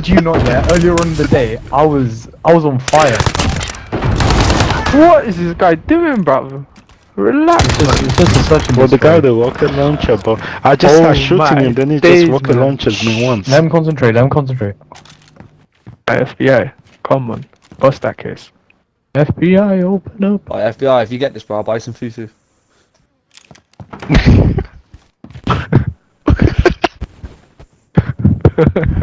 kid you not, yeah. Earlier on in the day, I was I was on fire. What is this guy doing, brother? Relax. It's just a such well, the guy that walked the launcher, but I just oh, started shooting him, then he days, just rocket launches me once. Let him concentrate. Let him concentrate. FBI, come on, bust that case. FBI, open up. FBI, if you get this, bro, I'll buy some fufu.